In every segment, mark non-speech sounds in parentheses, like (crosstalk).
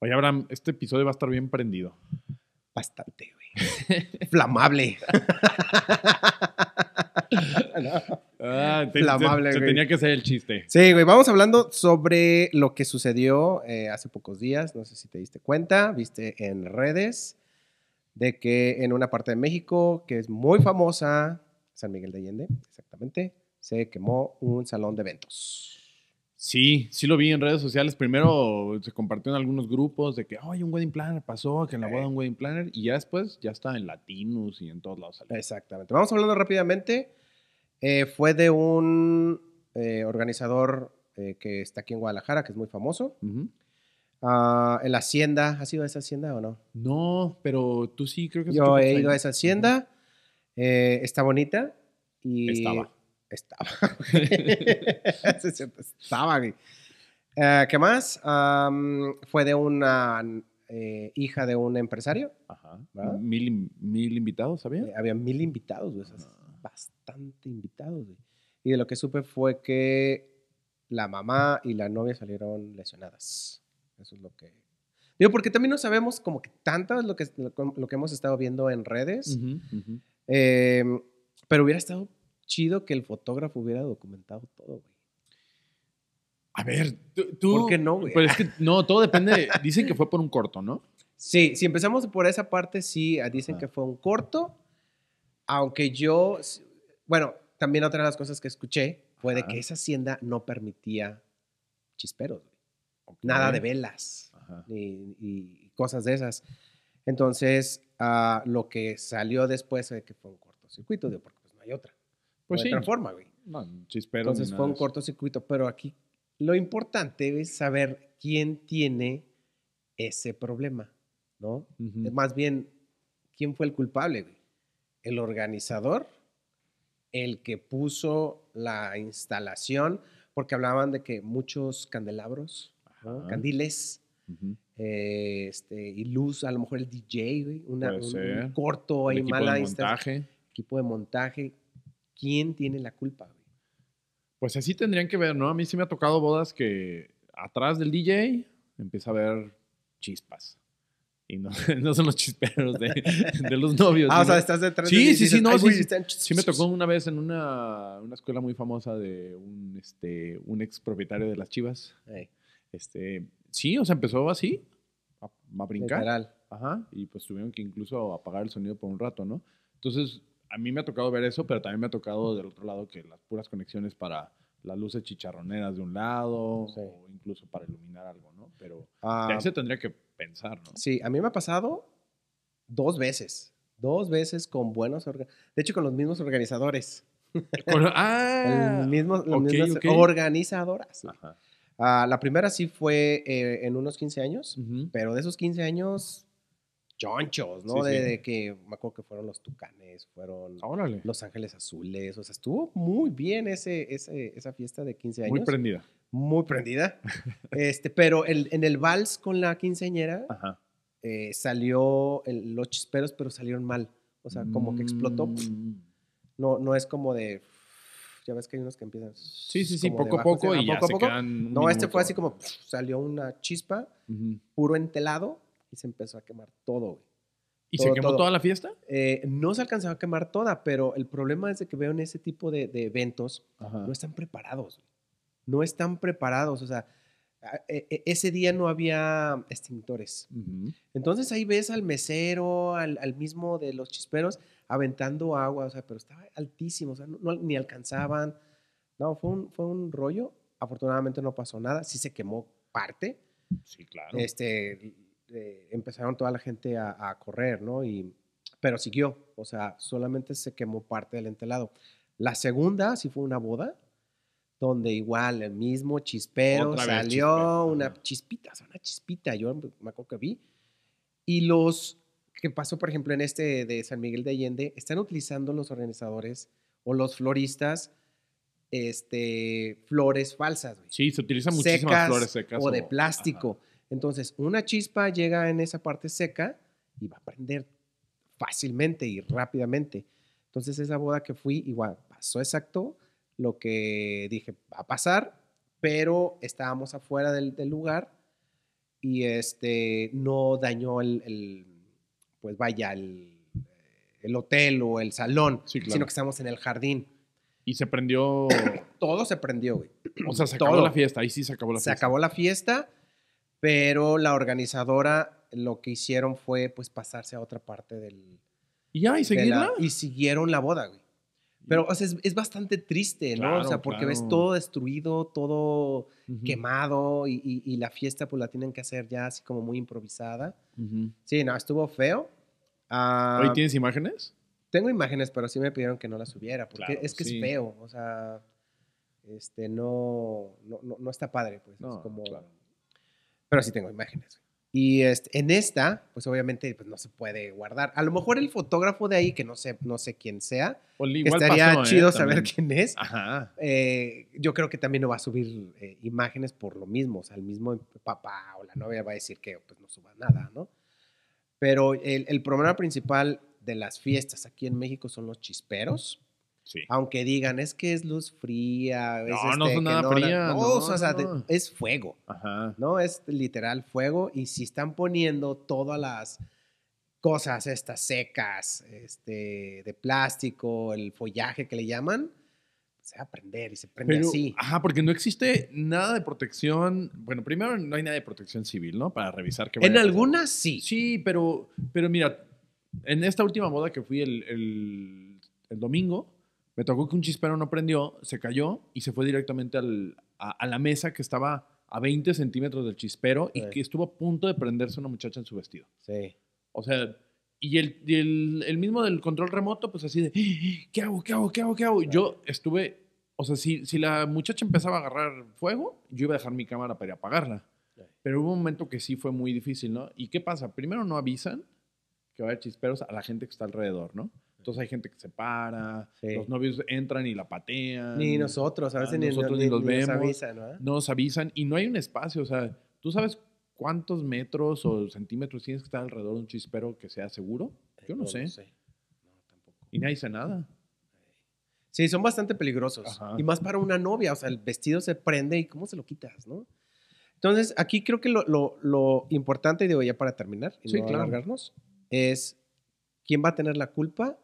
Oye, Abraham, este episodio va a estar bien prendido. Bastante, güey. (laughs) Flamable. (laughs) Ah, te- Flamable, se, tenía que hacer el chiste. Sí, güey, vamos hablando sobre lo que sucedió eh, hace pocos días. No sé si te diste cuenta, viste en redes, de que en una parte de México que es muy famosa, San Miguel de Allende, exactamente, se quemó un salón de eventos. Sí, sí lo vi en redes sociales. Primero se compartió en algunos grupos de que, oye, un wedding planner pasó, que en la boda un wedding planner. Y ya después ya está en Latinos y en todos lados. salió. Exactamente. Vamos hablando rápidamente. Eh, fue de un eh, organizador eh, que está aquí en Guadalajara, que es muy famoso. Ah, en la hacienda, ¿has ido a esa hacienda o no? No, pero tú sí creo que Yo he ido a esa hacienda. eh, está bonita. Y Estaba. Estaba. (laughs) Estaba, güey. Eh, ¿Qué más? Fue de una eh, hija de un empresario. Ajá. Mil, mil invitados, ¿sabía? Eh, había mil invitados, güey. Ah. Bastante invitados, güey. Y de lo que supe fue que la mamá y la novia salieron lesionadas. Eso es lo que... Digo, porque también no sabemos como que tanto es lo que, lo que hemos estado viendo en redes. Eh, pero hubiera estado chido que el fotógrafo hubiera documentado todo, güey. A ver, tú... tú- ¿Por qué no, güey? Pero es que no, todo depende. Dicen que fue por un corto, ¿no? Sí, si empezamos por esa parte, sí, ah, dicen Ajá. que fue un corto, aunque yo, bueno, también otra de las cosas que escuché fue de que esa hacienda no permitía chisperos, güey. nada de velas y, y cosas de esas. Entonces, ah, lo que salió después fue que fue un cortocircuito, digo, porque pues no hay otra. Pues sí. otra forma, güey. No, chispero. Entonces fue un cortocircuito, pero aquí lo importante es saber quién tiene ese problema, ¿no? Más bien, ¿quién fue el culpable? güey? ¿El organizador? ¿El que puso la instalación? Porque hablaban de que muchos candelabros, ¿no? candiles, eh, este, y luz, a lo mejor el DJ, güey, una, un, corto ahí, equipo mala de instalación, montaje. equipo de montaje. ¿Quién tiene la culpa? güey? Pues así tendrían que ver, ¿no? A mí sí me ha tocado bodas que atrás del DJ empieza a ver chispas. Y no, (laughs) no son los chisperos de, de los novios. Ah, o sea, estás detrás Sí, de sí, sí, dices, no, "Ay, sí, sí. están Sí me tocó una vez en una, una escuela muy famosa de un, este, un ex propietario de las chivas. Este, sí, o sea, empezó así, a, a brincar. literal. Ajá, y pues tuvieron que incluso apagar el sonido por un rato, ¿no? Entonces, a mí me ha tocado ver eso, pero también me ha tocado del otro lado que las puras conexiones para las luces chicharroneras de un lado Sí. o incluso para iluminar algo, ¿no? Pero de Ah, ahí se tendría que pensar, ¿no? Sí, a mí me ha pasado dos veces. Dos veces con buenos De hecho, con los mismos organizadores. (laughs) Con- ah, El mismo- las ok, mismas ok. organizadoras. Ajá. Ah, la primera sí fue eh, en unos 15 años, Ujú. pero de esos 15 años, chonchos, ¿no? Sí, de, sí. de que me acuerdo que fueron los Tucanes, fueron Órale. Los Ángeles Azules. O sea, estuvo muy bien ese, ese- esa fiesta de 15 años. Muy prendida. muy prendida. (laughs) este, pero el- en el vals con la quinceañera Ajá. eh, salió el- los chisperos, pero salieron mal. O sea, como que explotó. Mm. No, no es como de. (sniffs) Ya ves que hay unos que empiezan. Sí, sí, sí, poco a poco y ya poco se poco. quedan No, este fue así como (sniffs) salió una chispa, puro entelado, y se empezó a quemar todo, güey. ¿Y Todo, se quemó todo. toda la fiesta? Eh, no se alcanzaba a quemar toda, pero el problema es de que veo en ese tipo de, de eventos, Ajá. no están preparados. No están preparados. O sea, e- e- ese día no había extintores. Entonces ahí ves al mesero, al, al mismo de los chisperos, aventando agua, o sea, pero estaba altísimo, o sea, no- no- ni alcanzaban. No, fue un, fue un rollo. Afortunadamente no pasó nada, sí se quemó parte. Sí, claro. Este, eh, empezaron toda la gente a, a correr, ¿no? Y, pero siguió, o sea, solamente se quemó parte del entelado. La segunda sí fue una boda, donde igual el mismo chispero salió chispero, una chispita, una chispita, yo me acuerdo que vi. Y los que pasó, por ejemplo, en este de San Miguel de Allende, están utilizando los organizadores o los floristas este, flores falsas, güey Sí, se utilizan muchísimas secas flores secas. o de plástico. Entonces, una chispa llega en esa parte seca y va a prender fácilmente y rápidamente. Entonces, esa boda que fui, igual, pasó exacto lo que dije, va a pasar, pero estábamos afuera del, del lugar y este, no dañó el, el, pues vaya, el, el hotel o el salón, Sí, claro. sino que estamos en el jardín. Y se prendió. Todo se prendió, güey. O sea, se acabó Todo. la fiesta. Ahí sí se acabó la Se fiesta. acabó la fiesta, pero la organizadora lo que hicieron fue pues pasarse a otra parte del... Y ya, y seguirla. la- y siguieron la boda, güey. Pero, o sea, es, es bastante triste, ¿no? o Claro, sea, porque ves claro. todo destruido, todo Ujú, quemado y, y- y la fiesta pues la tienen que hacer ya así como muy improvisada. ujú. Sí, no, estuvo feo. Ah, ¿Hoy tienes imágenes? Tengo imágenes, pero sí me pidieron que no las subiera, porque Claro, es que sí. es feo, o sea, este, no, no, no, no está padre, pues, No, es como... Pero sí tengo imágenes. Y este, en esta, pues obviamente pues, no se puede guardar. A lo mejor el fotógrafo de ahí, que no sé, no sé quién sea, igual estaría pasó, ¿eh? chido saber quién es. Ajá. eh, yo creo que también no va a subir eh, imágenes por lo mismo. O sea, el mismo papá o la novia va a decir que pues, no suba nada, ¿no? Pero el, el problema principal de las fiestas aquí en México son los chisperos. Sí. Aunque digan, es que es luz fría. es No, no este, son que nada fría, No, no, o sea, de- no. es fuego. Ajá. ¿no? Es literal fuego y si están poniendo todas las cosas estas secas, este, de plástico, el follaje que le llaman, se va a prender y se prende Pero, así. ajá, porque no existe nada de protección. Bueno, primero no hay nada de protección civil, ¿no? Para revisar que En algunas sí. Sí, pero, pero mira, en esta última boda que fui el, el- el domingo, me tocó que un chispero no prendió, se cayó y se fue directamente al- a, a la mesa que estaba a 20 centímetros del chispero y que estuvo a punto de prenderse una muchacha en su vestido. Sí. O sea, y el, y el, el mismo del control remoto, pues así de, ¿qué hago? ¿Qué hago? ¿Qué hago? ¿Qué hago? Yo estuve, o sea, si, si la muchacha empezaba a agarrar fuego, yo iba a dejar mi cámara para ir a apagarla. Pero hubo un momento que sí fue muy difícil, ¿no? ¿Y qué pasa? Primero no avisan que va a haber chisperos a la gente que está alrededor, ¿no? Entonces hay gente que se para, Sí. los novios entran y la patean. Ni nosotros, a Ah, veces ni, nosotros ni- ni los ni nos vemos. avisan, ¿no? No nos avisan y no hay un espacio, o sea, ¿tú sabes cuántos metros o centímetros tienes que estar alrededor de un chispero que sea seguro? Yo no, sé. No, tampoco. Y nadie dice nada. Sí, son bastante peligrosos. Ajá. Y más para una novia, o sea, el vestido se prende y cómo se lo quitas, ¿no? Entonces, aquí creo que lo, lo- lo importante, y digo ya para terminar y Sí, no claro. alargarnos, es quién va a tener la culpa,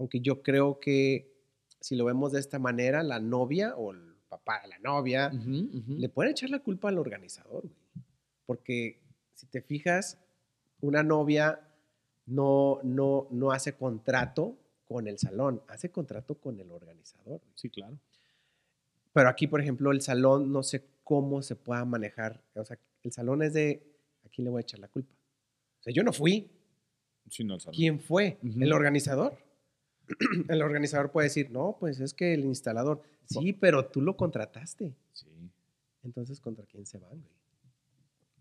aunque yo creo que si lo vemos de esta manera, la novia o el papá de la novia le pueden echar la culpa al organizador, güey. Porque si te fijas, una novia no, no, no hace contrato con el salón, hace contrato con el organizador. güey. Sí, claro. Pero aquí, por ejemplo, el salón no sé cómo se pueda manejar. O sea, el salón es de, ¿a quién le voy a echar la culpa? O sea, yo no fui. Sí, no, el salón. ¿Quién fue? ¿El organizador? (clears throat) el organizador puede decir, no, pues es que el instalador. Sí, pero tú lo contrataste. Sí. Entonces, ¿contra quién se van, güey?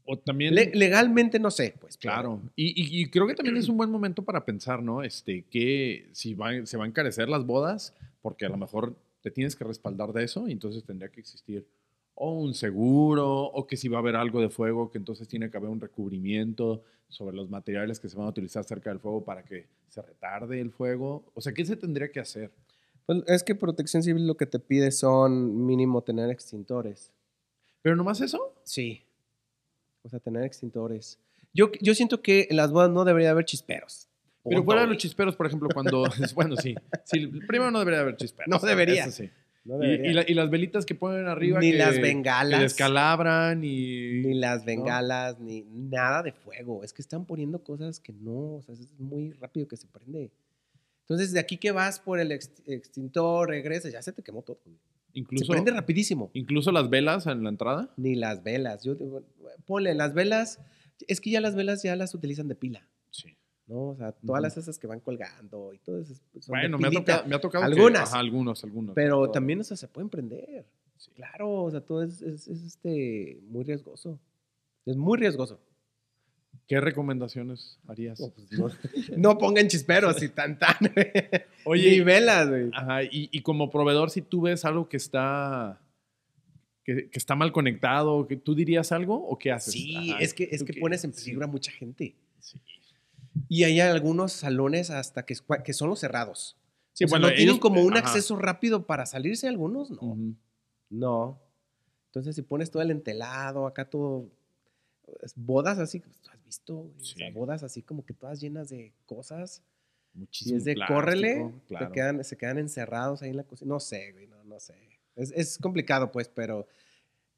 O también. Le- legalmente no sé, pues. pero- Claro. Y, y- y creo que también es un buen momento para pensar, ¿no? Este, que si va- se van a encarecer las bodas, porque a lo mejor te tienes que respaldar de eso, y entonces tendría que existir o un seguro, o que si va a haber algo de fuego, que entonces tiene que haber un recubrimiento sobre los materiales que se van a utilizar cerca del fuego para que se retarde el fuego. O sea, ¿qué se tendría que hacer? Pues es que Protección Civil lo que te pide son mínimo tener extintores. Pero nomás eso. Sí. O sea, tener extintores. Yo, yo siento que en las bodas no debería haber chisperos. Pero fuera de los chisperos, por ejemplo, cuando. (laughs) bueno, sí. sí. Primero no debería haber chisperos. No debería. Eso sí. No Y, y la- y las velitas que ponen arriba. Ni que- las Que bengalas. descalabran y. Ni las bengalas, ni nada de fuego. Es que están poniendo cosas que no, o sea, es muy rápido que se prende. Entonces, de aquí que vas por el ex- extintor, regresas, ya se te quemó todo. Incluso, se prende rapidísimo. incluso las velas en la entrada. Ni las velas. Yo ponle las velas. Es que ya las velas ya las utilizan de pila. ¿No? O sea, todas las esas que van colgando y todo eso. de Bueno, me ha, tocado, me ha tocado. que- Algunas. ajá, algunos, algunos. Pero también, o sea, se pueden prender. Sí. Claro, o sea, todo es, es- es, este, muy riesgoso. Es muy riesgoso. ¿Qué recomendaciones harías? No, pues, no, (laughs) no pongan chisperos y tan tan. (laughs) Oye, Ni velas, güey. Ajá, y, y como proveedor, si tú ves algo que está. Que, que está mal conectado, que ¿tú dirías algo o qué haces? Sí, Ajá, es que, es ¿tú que qué? pones en peligro a mucha gente. Sí, Y hay algunos salones hasta que, que son los cerrados. Sí, O sea, bueno, no tienen ellos- como un ajá. acceso rápido para salirse algunos, no. Ujú. No. Entonces, si pones todo el entelado, acá todo. bodas así, pues, tú has visto, güey, o sea, Sí. bodas así como que todas llenas de cosas. Y Muchísimo es de plástico, córrele, claro. te quedan, se quedan encerrados ahí en la cocina. No sé, güey, no, no sé. Es, es complicado, pues, pero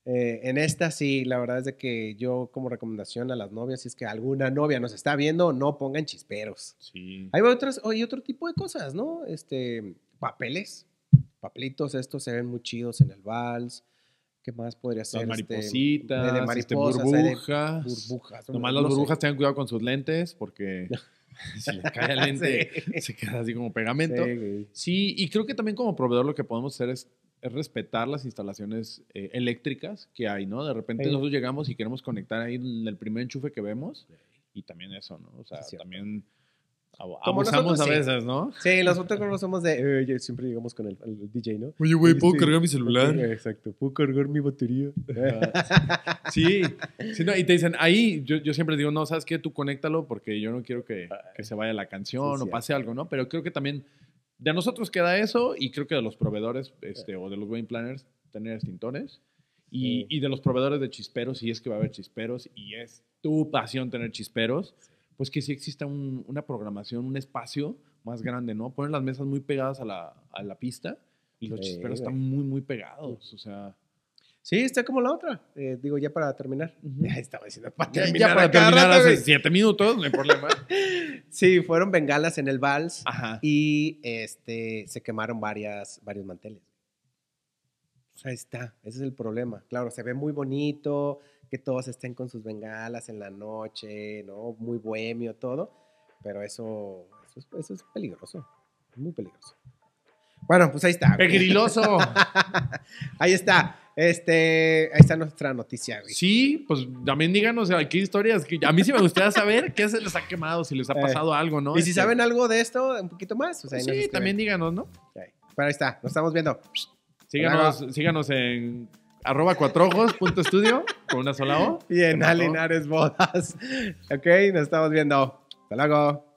eh, en esta sí, la verdad es de que yo como recomendación a las novias, si es que alguna novia nos está viendo, no pongan chisperos. Sí. Hay otros, hay otro tipo de cosas, ¿no? Este, papeles, papelitos, estos se ven muy chidos en el vals. ¿Qué más podría ser? Las Este, maripositas, de, de este, mariposas, de burbujas. burbujas. Nomás no las sé. burbujas tengan cuidado con sus lentes porque (laughs) (laughs) si les cae el lente Sí. se queda así como pegamento. Sí, y creo que también como proveedor lo que podemos hacer es, es respetar las instalaciones eh, eléctricas que hay, ¿no? De repente Sí. nosotros llegamos y queremos conectar ahí en el primer enchufe que vemos y también eso, ¿no? O sea, Sí, también abusamos a nosotros, veces, ¿no? Sí, nosotros no somos de. eh, siempre llegamos con el, el DJ, ¿no? Oye, güey, ¿puedo cargar mi Exacto, puedo cargar mi batería. Sí, sí no, y te dicen, ahí yo, yo siempre digo, no, ¿sabes qué? Tú conéctalo porque yo no quiero que, que se vaya la canción Sí, o pase algo, ¿no? Pero creo que también de nosotros queda eso y creo que de los proveedores este, o de los wedding planners tener extintores y, Sí. y de los proveedores de chisperos, si es que va a haber chisperos y es tu pasión tener chisperos, pues que sí exista un- una programación, un espacio más grande, ¿no? Poner las mesas muy pegadas a la, a la pista y los Sí, chisperos están muy, muy pegados, o sea... Sí, está como la otra. Eh, digo, ya para terminar. Ya (laughs) estaba diciendo para terminar. ya para terminar rato, hace güey. siete minutos, no hay problema. (laughs) Sí, fueron bengalas en el vals Ajá. y este, se quemaron varias, varios manteles. Ahí está, ese es el problema. Claro, se ve muy bonito, que todos estén con sus bengalas en la noche, ¿no? Muy bohemio, todo, pero eso, eso, es, eso es peligroso, muy peligroroso. Bueno, pues ahí está. Pegriloso. (laughs) Ahí está. Este, ahí está nuestra noticia, güey. Sí, pues también díganos qué historias. Que a mí sí me gustaría saber qué se les ha quemado, si les ha Eh, pasado algo, ¿no? Y si Este, saben algo de esto, un poquito más, pues sí, también díganos, ¿no? Pero ahí está, nos estamos viendo. Síganos, síganos en arroba cuatrojos punto estudio con una sola O. Y en. Alinares Bodas. Ok, nos estamos viendo. Hasta luego.